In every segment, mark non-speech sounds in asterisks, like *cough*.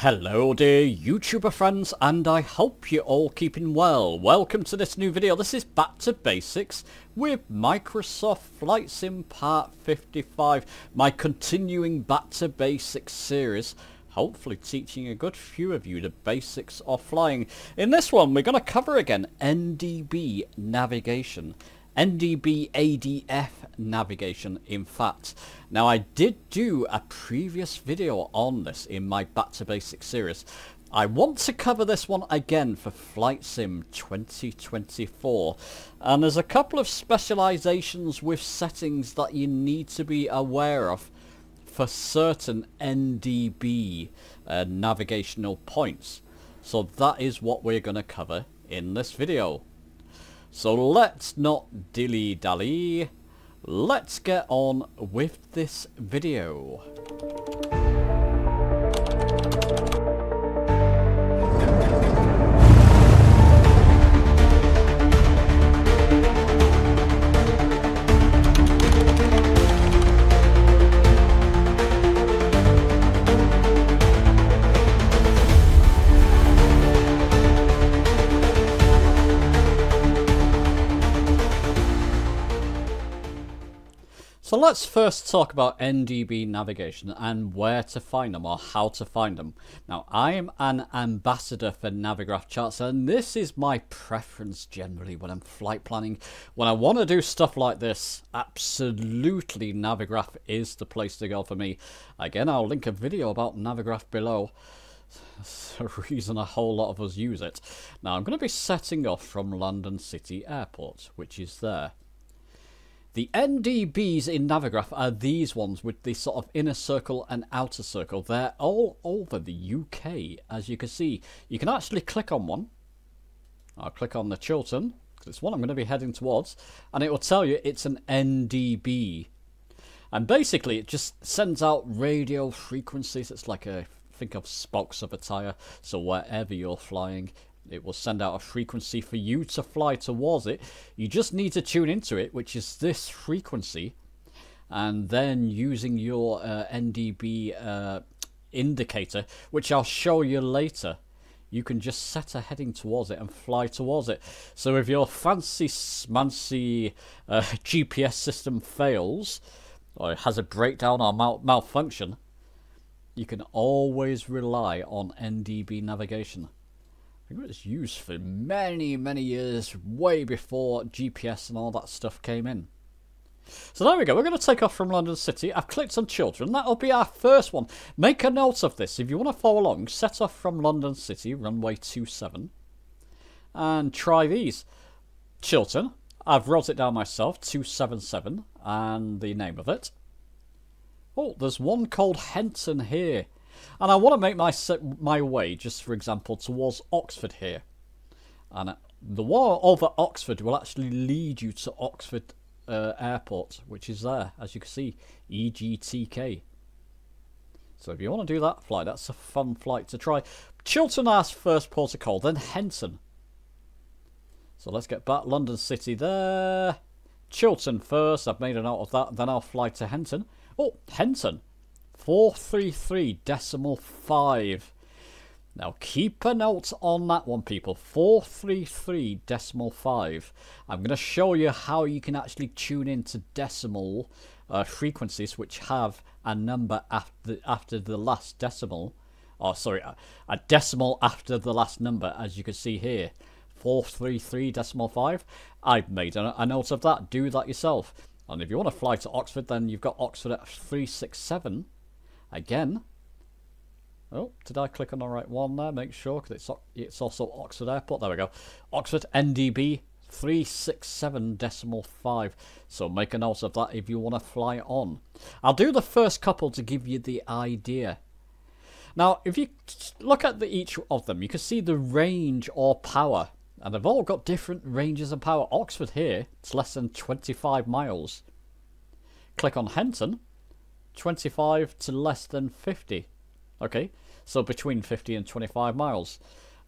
Hello dear YouTuber friends and I hope you're all keeping well. Welcome to this new video. This is Back to Basics with Microsoft Flight Sim Part 55. My continuing Back to Basics series. Hopefully teaching a good few of you the basics of flying. In this one we're going to cover again NDB navigation. NDB ADF navigation in fact. Now I did do a previous video on this in my Back to Basics series. I want to cover this one again for Flight Sim 2024 and there's a couple of specializations with settings that you need to be aware of for certain NDB uh, navigational points. So that is what we're going to cover in this video. So let's not dilly-dally. Let's get on with this video. Let's first talk about NDB navigation and where to find them or how to find them. Now I am an ambassador for Navigraph charts and this is my preference generally when I'm flight planning. When I want to do stuff like this, absolutely Navigraph is the place to go for me. Again, I'll link a video about Navigraph below. That's *laughs* the reason a whole lot of us use it. Now I'm going to be setting off from London City Airport, which is there. The NDBs in Navigraph are these ones with the sort of inner circle and outer circle. They're all over the UK, as you can see. You can actually click on one. I'll click on the Chiltern, because it's one I'm going to be heading towards, and it will tell you it's an NDB. And basically, it just sends out radio frequencies. It's like a think of spokes of a tyre. So wherever you're flying, it will send out a frequency for you to fly towards it. You just need to tune into it, which is this frequency, and then using your uh, NDB uh, indicator, which I'll show you later, you can just set a heading towards it and fly towards it. So if your fancy smancy uh, *laughs* GPS system fails, or has a breakdown or mal malfunction, you can always rely on NDB navigation. It was used for many, many years, way before GPS and all that stuff came in. So there we go, we're going to take off from London City. I've clicked on Chiltern, that'll be our first one. Make a note of this, if you want to follow along, set off from London City, runway 27, and try these. Chiltern, I've wrote it down myself, 277, and the name of it. Oh, there's one called Henton here. And I want to make my my way, just for example, towards Oxford here. And uh, the one over Oxford will actually lead you to Oxford uh, Airport, which is there, as you can see, EGTK. So if you want to do that flight, that's a fun flight to try. Chiltern asks first port of call, then Henton. So let's get back London City there. Chiltern first, I've made a note of that, then I'll fly to Henton. Oh, Henton. 433 decimal 5. Now keep a note on that one people, 433 decimal 5. I'm going to show you how you can actually tune into decimal uh, frequencies which have a number after, after the last decimal. Oh sorry, a, a decimal after the last number as you can see here. 433 decimal 5. I've made a, a note of that, do that yourself. And if you want to fly to Oxford then you've got Oxford at 367 again. Oh, did I click on the right one there? Make sure, because it's, it's also Oxford Airport. There we go. Oxford NDB 367 decimal 5. So make a note of that if you want to fly on. I'll do the first couple to give you the idea. Now, if you look at the, each of them, you can see the range or power. And they've all got different ranges of power. Oxford here, it's less than 25 miles. Click on Henton, 25 to less than 50. Okay, so between 50 and 25 miles.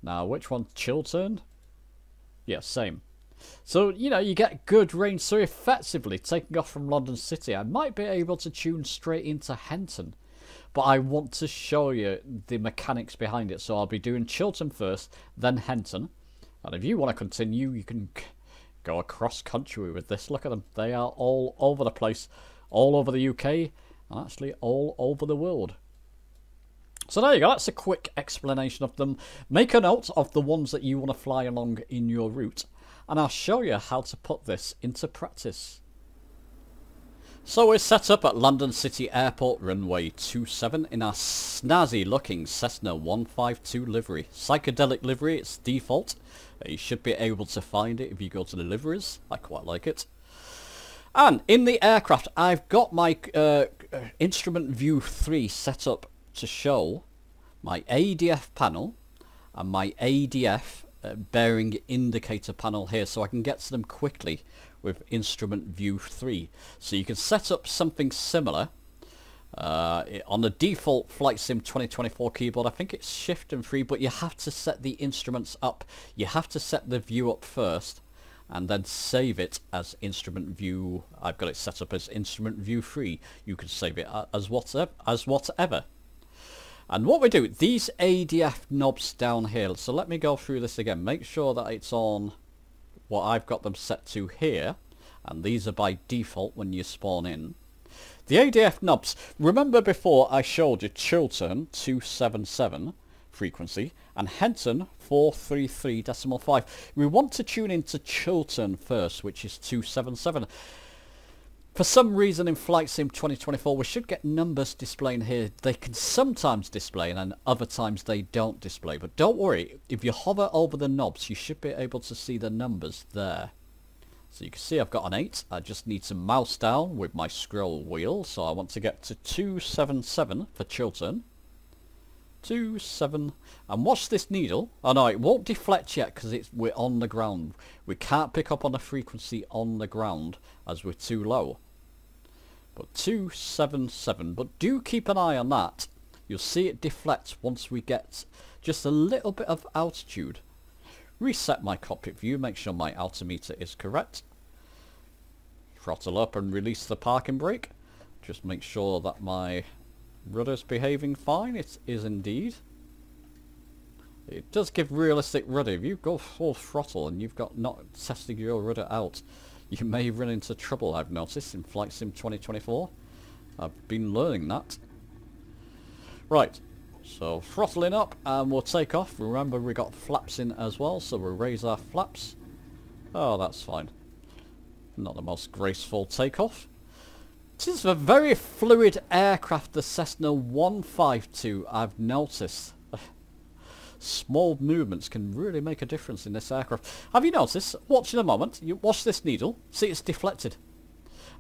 Now, which one? Chiltern? Yeah, same. So, you know, you get good range. So effectively, taking off from London City, I might be able to tune straight into Henton. but I want to show you the mechanics behind it. So I'll be doing Chiltern first, then Henton. And if you want to continue, you can go across country with this. Look at them. They are all over the place, all over the UK, actually all over the world. So there you go, that's a quick explanation of them. Make a note of the ones that you want to fly along in your route, and I'll show you how to put this into practice. So we're set up at London City Airport runway 27 in our snazzy looking Cessna 152 livery. Psychedelic livery, it's default. You should be able to find it if you go to the liveries. I quite like it. And in the aircraft, I've got my uh, instrument view 3 set up to show my ADF panel and my ADF uh, bearing indicator panel here so I can get to them quickly with instrument view 3. So you can set up something similar uh, on the default Flight Sim 2024 keyboard. I think it's shift and 3 but you have to set the instruments up. You have to set the view up first and then save it as instrument view. I've got it set up as instrument view free. You can save it as whatever. As whatever. And what we do, these ADF knobs down here, so let me go through this again. Make sure that it's on what I've got them set to here, and these are by default when you spawn in. The ADF knobs, remember before I showed you Chiltern 277 frequency and Henton 433.5. We want to tune into Chiltern first, which is 277. For some reason in Flight Sim 2024 we should get numbers displaying here. They can sometimes display and other times they don't display. But don't worry, if you hover over the knobs you should be able to see the numbers there. So you can see I've got an 8. I just need to mouse down with my scroll wheel. So I want to get to 277 for Chiltern. 2, 7, and watch this needle. Oh no, it won't deflect yet because we're on the ground. We can't pick up on the frequency on the ground as we're too low. But 277 but do keep an eye on that. You'll see it deflect once we get just a little bit of altitude. Reset my cockpit view make sure my altimeter is correct. Throttle up and release the parking brake. Just make sure that my rudder's behaving fine it is indeed it does give realistic rudder if you go full throttle and you've got not testing your rudder out you may run into trouble, I've noticed, in Flight Sim 2024. I've been learning that. Right, so throttling up and we'll take off. Remember we got flaps in as well, so we'll raise our flaps. Oh, that's fine. Not the most graceful takeoff. This is a very fluid aircraft, the Cessna 152, I've noticed uh, small movements can really make a difference in this aircraft. Have you noticed, Watch in a moment, you watch this needle, see it's deflected.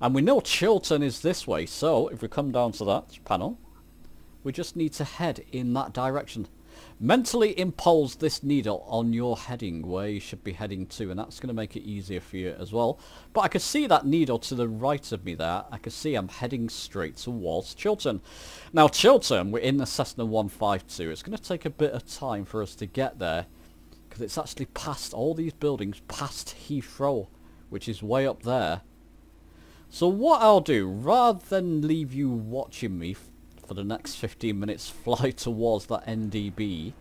And we know Chiltern is this way, so if we come down to that panel, we just need to head in that direction. Mentally impose this needle on your heading where you should be heading to and that's going to make it easier for you as well. But I can see that needle to the right of me there. I can see I'm heading straight towards Chiltern. Now Chiltern, we're in the Cessna 152. It's going to take a bit of time for us to get there because it's actually past all these buildings, past Heathrow, which is way up there. So what I'll do, rather than leave you watching me for the next 15 minutes fly towards that NDB.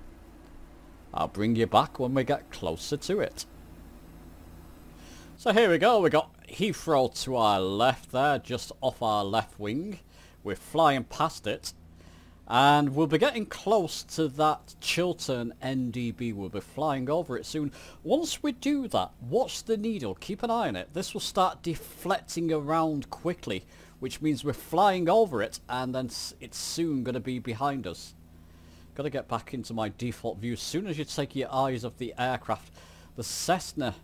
I'll bring you back when we get closer to it. So here we go, we got Heathrow to our left there, just off our left wing. We're flying past it. And we'll be getting close to that Chiltern NDB. We'll be flying over it soon. Once we do that, watch the needle. Keep an eye on it. This will start deflecting around quickly which means we're flying over it and then it's soon going to be behind us. Got to get back into my default view. As soon as you take your eyes off the aircraft, the Cessna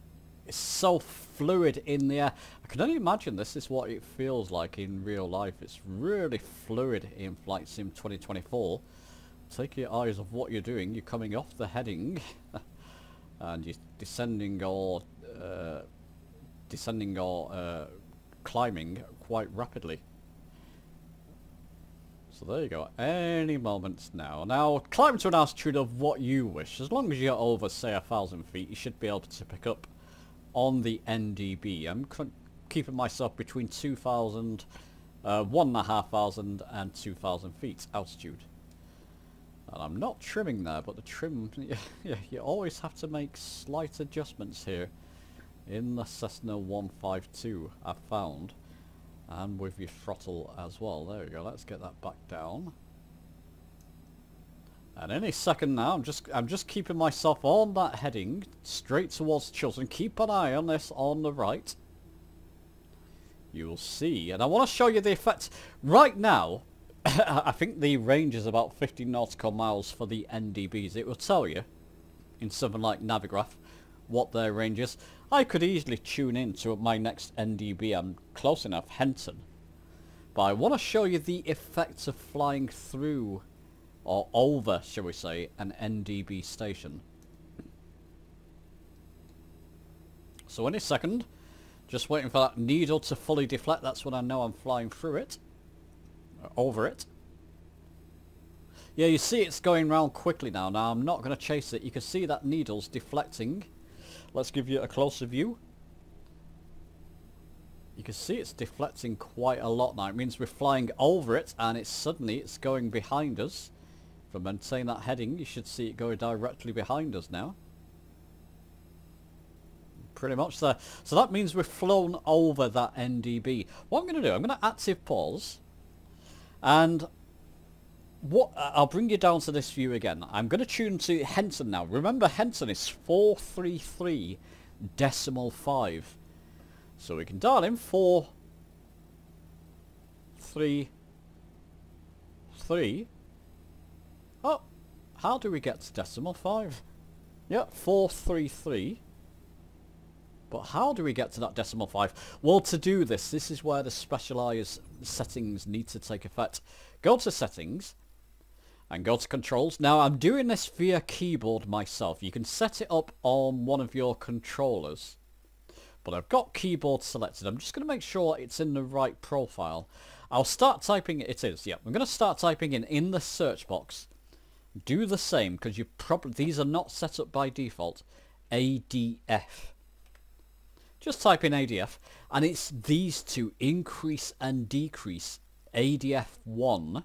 is so fluid in the air. I can only imagine this is what it feels like in real life. It's really fluid in Flight Sim 2024. Take your eyes off what you're doing. You're coming off the heading *laughs* and you're descending or uh, descending or uh, climbing quite rapidly. So there you go, any moments now. Now, climb to an altitude of what you wish. As long as you're over, say, a thousand feet, you should be able to pick up on the NDB. I'm keeping myself between 2,000 uh, 1,500 and 2,000 feet altitude. And I'm not trimming there, but the trim, *laughs* yeah, you always have to make slight adjustments here in the Cessna 152 I've found. And with your throttle as well. There we go, let's get that back down. And any second now, I'm just I'm just keeping myself on that heading, straight towards Chiltern Keep an eye on this on the right. You'll see. And I want to show you the effect. Right now, *laughs* I think the range is about 50 nautical miles for the NDBs. It will tell you, in something like Navigraph, what their range is. I could easily tune in to my next NDB. I'm close enough, Henton. But I want to show you the effects of flying through or over, shall we say, an NDB station. So any second, just waiting for that needle to fully deflect, that's when I know I'm flying through it, over it. Yeah, you see it's going round quickly now. Now I'm not going to chase it. You can see that needle's deflecting. Let's give you a closer view. You can see it's deflecting quite a lot now. It means we're flying over it and it's suddenly it's going behind us. If I maintain that heading, you should see it go directly behind us now. Pretty much there. So that means we've flown over that NDB. What I'm going to do, I'm going to active pause. And what uh, I'll bring you down to this view again. I'm going to tune to Henton now. Remember, Henton is 433 decimal 5. So we can dial in 4, 3, 3, Oh, how do we get to decimal 5? Yeah, 433. But how do we get to that decimal 5? Well, to do this, this is where the specialized settings need to take effect. Go to settings and go to controls. Now, I'm doing this via keyboard myself. You can set it up on one of your controllers. But I've got keyboard selected. I'm just going to make sure it's in the right profile. I'll start typing, it is, yeah. I'm going to start typing in, in the search box, do the same because you probably these are not set up by default. ADF. Just type in ADF and it's these two increase and decrease ADF1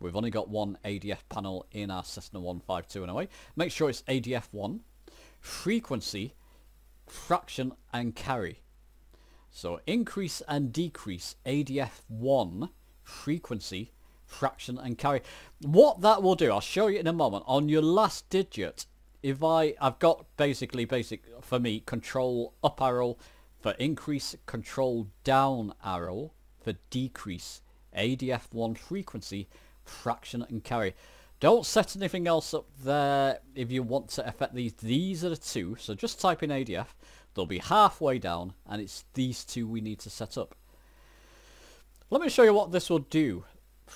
we've only got one ADF panel in our Cessna 152 anyway make sure it's ADF1 frequency fraction and carry so increase and decrease ADF1 frequency fraction and carry. What that will do, I'll show you in a moment. On your last digit, if I, I've got basically basic, for me, control up arrow for increase, control down arrow for decrease, ADF1 frequency, fraction and carry. Don't set anything else up there if you want to affect these. These are the two, so just type in ADF. They'll be halfway down, and it's these two we need to set up. Let me show you what this will do.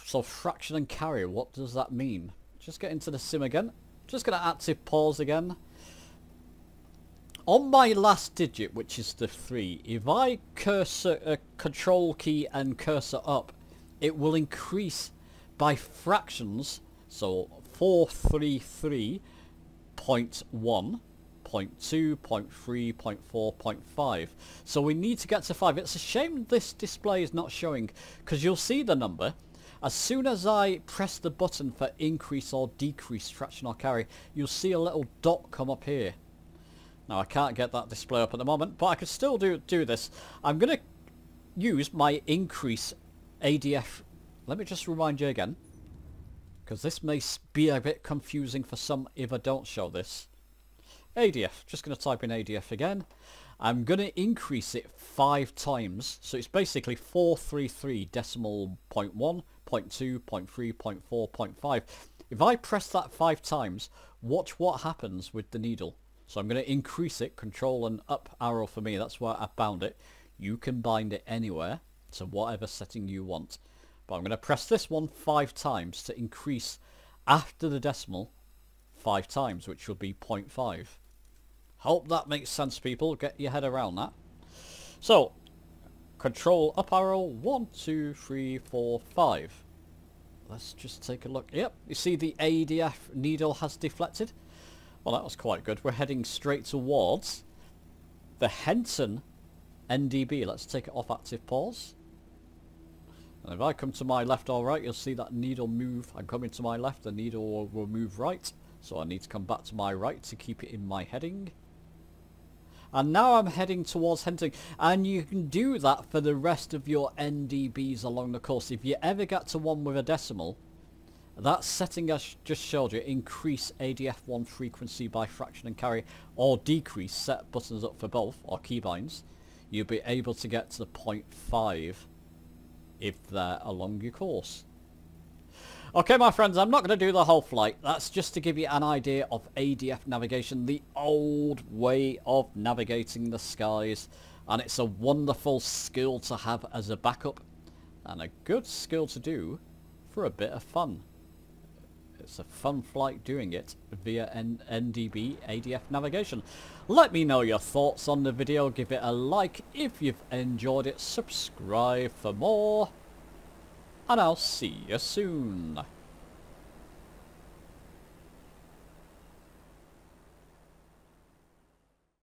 So fraction and carry, what does that mean? Just get into the sim again. Just going to active pause again. On my last digit, which is the 3, if I cursor, uh, control key and cursor up, it will increase by fractions. So 433.1, 0.2, 0.3, 0.4, 0.5. So we need to get to 5. It's a shame this display is not showing, because you'll see the number, as soon as I press the button for increase or decrease fraction or carry, you'll see a little dot come up here. Now I can't get that display up at the moment, but I can still do, do this. I'm going to use my increase ADF. Let me just remind you again, because this may be a bit confusing for some if I don't show this. ADF, just going to type in ADF again. I'm going to increase it five times, so it's basically 433 decimal point 0.1 0.2, 0.3, 0.4, 0.5. If I press that five times, watch what happens with the needle. So I'm going to increase it, control and up arrow for me, that's where I bound it. You can bind it anywhere to whatever setting you want. But I'm going to press this one five times to increase after the decimal five times, which will be 0.5. Hope that makes sense, people. Get your head around that. So, Control up arrow, one, two, three, four, five. Let's just take a look. Yep, you see the ADF needle has deflected. Well, that was quite good. We're heading straight towards the Henton NDB. Let's take it off active pause. And if I come to my left or right, you'll see that needle move. I'm coming to my left, the needle will, will move right. So I need to come back to my right to keep it in my heading. And now I'm heading towards Henton. And you can do that for the rest of your NDBs along the course. If you ever get to one with a decimal, that setting I just showed you, increase ADF1 frequency by fraction and carry, or decrease, set buttons up for both, or keybinds, you'll be able to get to the 0.5 if they're along your course. Okay, my friends, I'm not going to do the whole flight. That's just to give you an idea of ADF navigation, the old way of navigating the skies. And it's a wonderful skill to have as a backup, and a good skill to do for a bit of fun. It's a fun flight doing it via N NDB ADF navigation. Let me know your thoughts on the video, give it a like if you've enjoyed it, subscribe for more, and I'll see you soon.